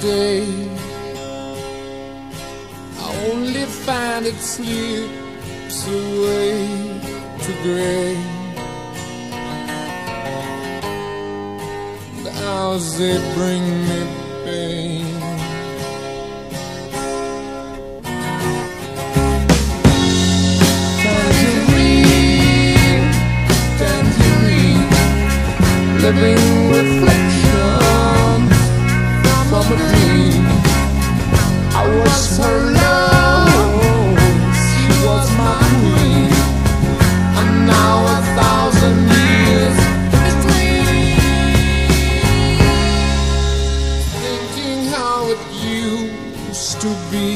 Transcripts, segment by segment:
day. I only find it slips away to gray. The hours they bring me pain. Tangerine, tangerine, living reflections I was her love, she was my queen, and now a thousand years between. Thinking how it used to be.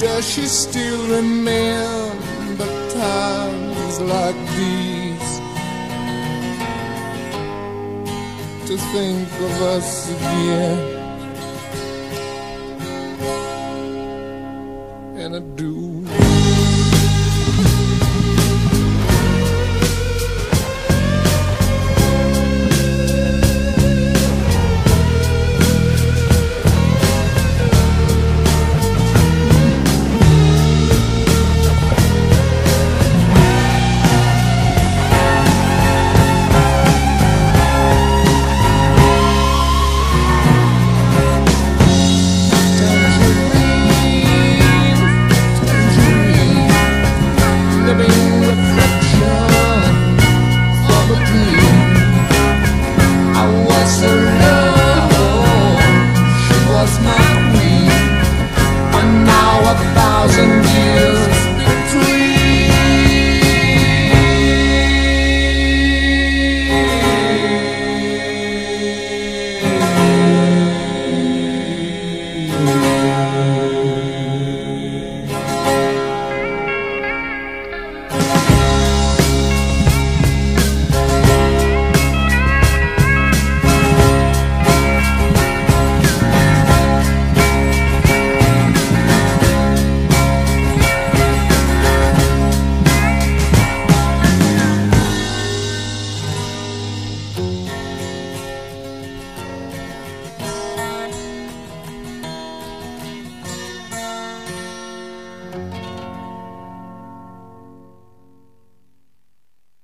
Does she still remember times like these? To think of us again, and I do.